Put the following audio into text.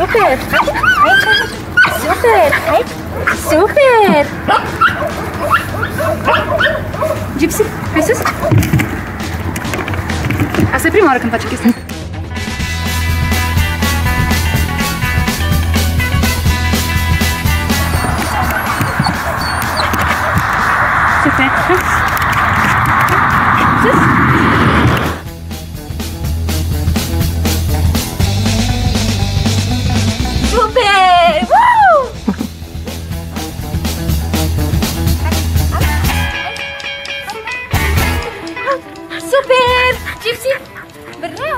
Super! Hai, hai, super! Hai! Super! Gypsy, hai sus! Asta e prima oară când face chestia Super! جيب أختي بريو